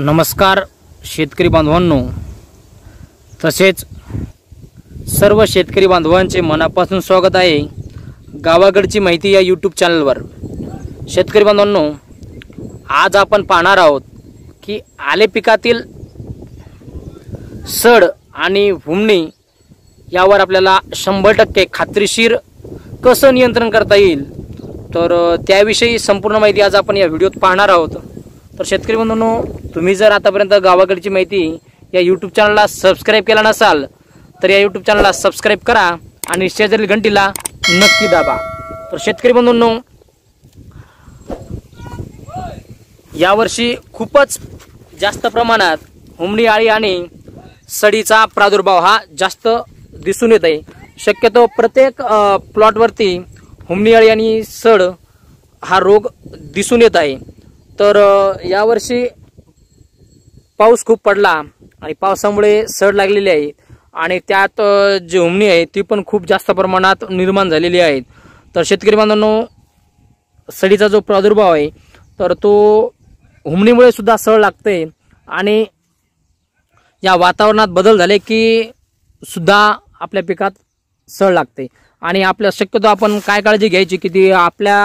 नमस्कार शेतकरी बांधवांनो. तसेच सर्व शेतकरी बांधवांचे मनापासून स्वागत आहे गावाकडची माहिती या यूट्यूब चॅनलवर शेतकरी बांधवांनो आज आपण पाहणार आहोत की आले पिकातील सड आणि हुमणी यावर आपल्याला शंभर टक्के खात्रीशीर कसं नियंत्रण करता येईल तर त्याविषयी संपूर्ण माहिती आज आपण या व्हिडिओत पाहणार आहोत. तर शेतकरी बंधूंनो तुम्ही जर आतापर्यंत गावाकडची माहिती या यूट्यूब चॅनलला सबस्क्राईब केला नसाल तर या यूट्यूब चॅनलला सबस्क्राईब करा आणि शेजारील घंटीला नक्की दाबा. तर शेतकरी बंधूंनो यावर्षी खूपच जास्त प्रमाणात हुमणी आळी आणि सडीचा प्रादुर्भाव हा जास्त दिसून येत आहे शक्यतो प्रत्येक प्लॉटवरती हुमणी आळी आणि सड हा रोग दिसून येत आहे. तर यावर्षी पाऊस खूप पडला आणि पावसामुळे सड लागलेली आहे आणि त्यात जी हुमणी आहे ती पण खूप जास्त प्रमाणात निर्माण झालेली आहे. तर शेतकरी बांधवांनो सडीचा जो प्रादुर्भाव आहे तर तो हुमणीमुळे सुद्धा सळ लागते आणि या वातावरणात बदल झाले की सुद्धा आपल्या पिकात सळ लागते. आणि आपल्या शक्यतो आपण काय काळजी घ्यायची की ती आपल्या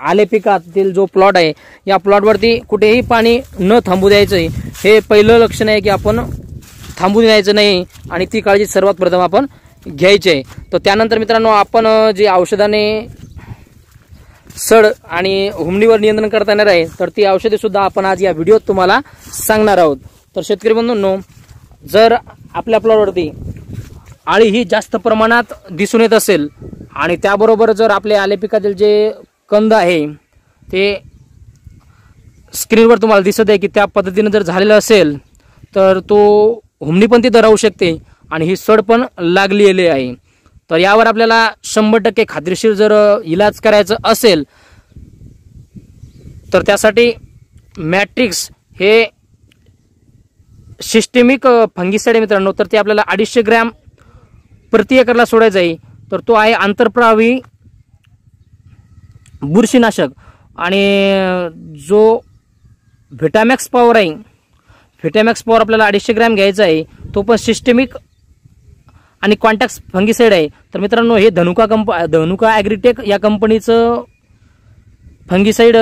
आले पिकातील जो प्लॉट आहे या प्लॉटवरती कुठेही पाणी न थांबू द्यायचं आहे हे पहिलं लक्षण आहे की आपण थांबू द्यायचं नाही आणि ती काळजी सर्वात प्रथम आपण घ्यायची आहे. तर त्यानंतर मित्रांनो आपण जे औषधाने सड आणि हुमणीवर नियंत्रण करता येणार आहे तर ती औषधेसुद्धा आपण आज या व्हिडिओत तुम्हाला सांगणार आहोत. तर शेतकरी बंधूंनो जर आपल्या प्लॉटवरती आळी ही जास्त प्रमाणात दिसून येत असेल आणि त्याबरोबर जर आपले आले पिकातील जे कंद आहे. ते स्क्रीनवर तुम्हाला दिसत आहे की त्या पद्धतीनं जर झालेलं असेल तर तो हुमणी पण तिथं राहू शकते आणि ही सड पण लागलेली आहे. तर यावर आपल्याला शंभर टक्के खात्रीशीर जर इलाज करायचं असेल तर त्यासाठी मॅट्रिक्स हे सिस्टेमिक फंगीसाईड आहे मित्रांनो. तर ते आपल्याला अडीचशे ग्रॅम प्रति एकरला सोडायचं आहे. तर तो आहे आंतरप्रावी बुरशीनाशक आणि जो व्हिटॅमॅक्स पॉवर आहे व्हिटॅमॅक्स पॉवर आपल्याला अडीचशे ग्रॅम घ्यायचा आहे तो पण सिस्टेमिक आणि कॉन्टॅक्स फंगिसाईड आहे. तर मित्रांनो हे धनुका कंप धनुका ॲग्रीटेक या कंपनीचं फंगिसाईड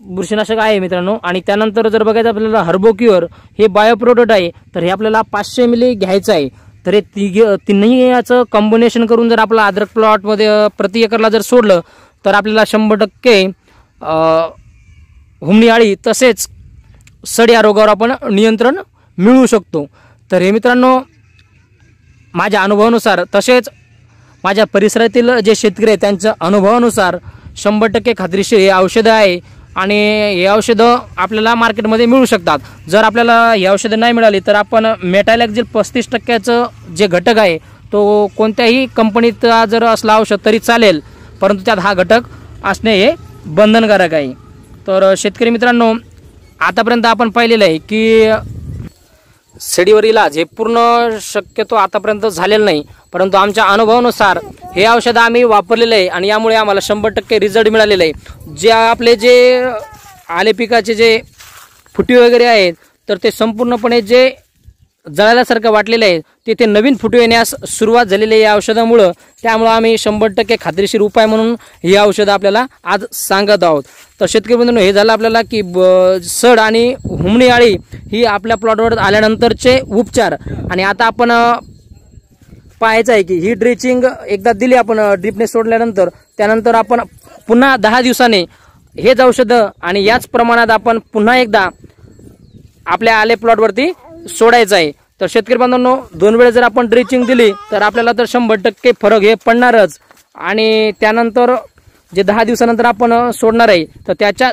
बुरशीनाशक आहे मित्रांनो. आणि त्यानंतर जर बघायचं आपल्याला हर्बोक्युअर हे बायो प्रोडक्ट आहे तर हे आपल्याला पाचशे मिली घ्यायचं आहे. तर हे तिघ तिन्ही याचं कॉम्बिनेशन करून जर आपला अद्रक प्लॉटमध्ये प्रति एकरला जर सोडलं तर आपल्याला शंभर टक्के हुमणी आळी तसेच सड या रोगावर आपण नियंत्रण मिळवू शकतो. तर हे मित्रांनो माझ्या अनुभवानुसार तसेच माझ्या परिसरातील जे शेतकरी आहेत त्यांच्या अनुभवानुसार शंभर टक्के खात्रीशीर हे औषधं आहे आणि हे औषधं आपल्याला मार्केटमध्ये मिळू शकतात. जर आपल्याला ही औषधं नाही मिळाली तर आपण मेटॅलॅक पस्तीस टक्क्याचं जे घटक आहे तो कोणत्याही कंपनीत जर असला औषध तरी चालेल. परंतु त्यात हा घटक असणे हे बंधनकारक आहे. तर शेतकरी मित्रांनो आतापर्यंत आपण पाहिलेलं आहे की सेडीवर इलाज हे पूर्ण शक्यतो आतापर्यंत झालेलं नाही. परंतु आमच्या अनुभवानुसार हे औषध आम्ही वापरलेलं आहे आणि यामुळे आम्हाला शंभर टक्के रिझल्ट मिळालेलं आहे. जे आपले जे आले पिकाचे जे फुटी वगैरे आहेत तर ते संपूर्णपणे जे जळाल्यासारखं वाटलेलं आहे. तिथे नवीन फुटू येण्यास सुरुवात झालेली आहे या औषधामुळं. त्यामुळं आम्ही शंभर टक्के खात्रीशीर उपाय म्हणून ही औषधं आपल्याला आज सांगत आहोत. तर शेतकरी बंधूंनो हे झालं आपल्याला की ब सड आणि हुमणी आळी ही आपल्या प्लॉटवर आल्यानंतरचे उपचार. आणि आता आपण पाहायचं आहे की ही ड्रेचिंग एकदा दिली आपण ड्रिपने सोडल्यानंतर त्यानंतर आपण पुन्हा दहा दिवसाने हेच औषधं आणि याच प्रमाणात आपण पुन्हा एकदा आपल्या आले प्लॉटवरती सोडायचं आहे. तर शेतकरी बांधवांनो दोन वेळेस जर आपण ड्रेचिंग दिली तर आपल्याला तर शंभर टक्के फरक हे पडणारच. आणि त्यानंतर जे दहा दिवसानंतर आपण सोडणार आहे तर त्याच्या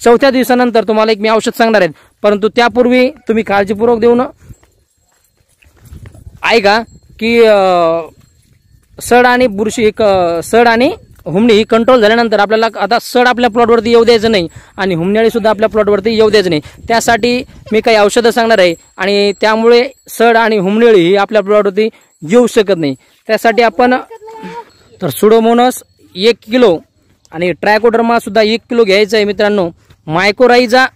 चौथ्या दिवसानंतर तुम्हाला एक मी औषध सांगणार आहे. परंतु त्यापूर्वी तुम्ही काळजीपूर्वक देऊन ऐका की सड आणि बुरशी एक सड आणि हुमणी ही कंट्रोल झाल्यानंतर आपल्याला आता सड आपल्या प्लॉटवरती येऊ द्यायचं नाही आणि हुमण्याळी सुद्धा आपल्या प्लॉटवरती येऊ द्यायचं नाही. त्यासाठी मी काही औषधं सांगणार आहे आणि त्यामुळे सड आणि हुमणेळी ही आपल्या प्लॉटवरती येऊ शकत नाही. त्यासाठी आपण तर सुडोमोनस एक किलो आणि ट्रायकोडर्मा सुद्धा एक किलो घ्यायचं आहे मित्रांनो. मायकोराईजा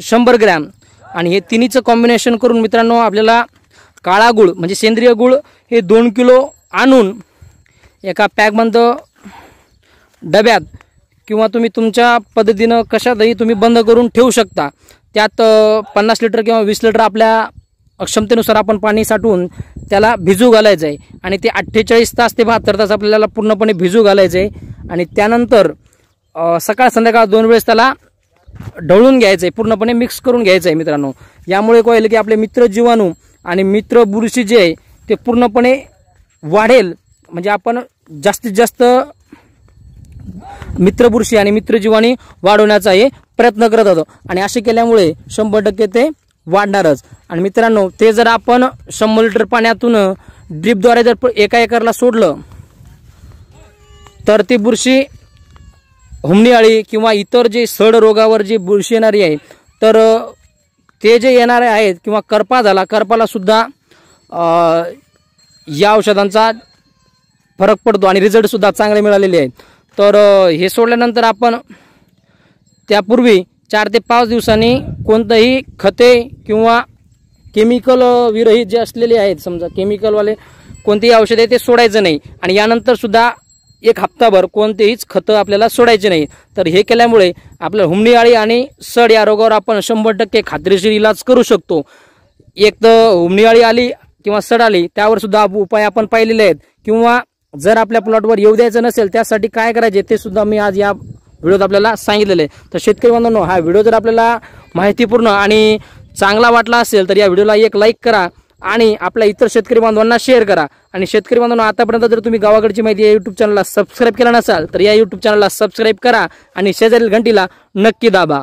शंभर ग्रॅम. आणि हे तिन्हीचं कॉम्बिनेशन करून मित्रांनो आपल्याला काळा गुळ म्हणजे सेंद्रिय गुळ हे दोन किलो आणून एका पॅकबंद डब्यात किंवा तुम्ही तुमच्या पद्धतीनं कशातही तुम्ही बंद करून ठेवू शकता. त्यात पन्नास लिटर किंवा वीस लिटर आपल्या क्षमतेनुसार आपण पाणी साठवून त्याला भिजू घालायचं आहे आणि ते अठ्ठेचाळीस तास ते बहात्तर तास आपल्याला पूर्णपणे भिजू घालायचं आहे आणि त्यानंतर सकाळ संध्याकाळ दोन वेळेस त्याला ढवळून घ्यायचं आहे पूर्णपणे मिक्स करून घ्यायचं आहे मित्रांनो. यामुळे काय होईल की आपले मित्र जीवाणू आणि मित्र बुरशी जे आहे ते पूर्णपणे वाढेल. म्हणजे आपण जास्तीत जास्त मित्रबुरशी आणि मित्रजीवाणी वाढवण्याचा हे प्रयत्न करत होतो. आणि असे केल्यामुळे शंभर टक्के ते वाढणारच. आणि मित्रांनो ते जर आपण शंभर लिटर पाण्यातून ड्रीपद्वारे जर एका एकरला सोडलं तर ती बुरशी हुमणी अळी किंवा इतर जे सड रोगावर जी बुरशी येणारी आहे तर ते जे येणारे आहेत किंवा करपा झाला करपाला सुद्धा या औषधांचा फरक पडतो आणि रिझल्टसुद्धा चांगले मिळालेले आहेत. तर हे सोडल्यानंतर आपण त्यापूर्वी चार ते पाच दिवसांनी कोणतंही खते किंवा केमिकल विरहित जे असलेले आहेत समजा केमिकलवाले कोणतेही औषधे ते सोडायचं नाही. आणि यानंतर सुद्धा एक हप्ताभर कोणतेहीच खतं आपल्याला सोडायचे नाही. तर हे केल्यामुळे आपल्या हुमणी आळी आणि सड या रोगावर आपण शंभर टक्के खात्रीशीर इलाज करू शकतो. एक तर हुमणी आळी आली किंवा सड आली त्यावर सुद्धा आप- उपाय आपण पाहिलेले आहेत. किंवा जर आपल्या प्लॉटवर येऊ द्यायचं नसेल त्यासाठी काय करायचे ते सुद्धा मी आज या व्हिडिओत आपल्याला सांगितलेलं आहे. तर शेतकरी बांधवांनो हा व्हिडिओ जर आपल्याला माहितीपूर्ण आणि चांगला वाटला असेल तर या व्हिडिओला एक लाईक करा आणि आपल्या इतर शेतकरी बांधवांना शेअर करा. आणि शेतकरी बांधवांना आतापर्यंत जर तुम्ही गावाकडची माहिती या युट्यूब चॅनलला सबस्क्राईब केला नसाल तर या युट्यूब चॅनलला सबस्क्राईब करा आणि शेजारील घंटीला नक्की दाबा.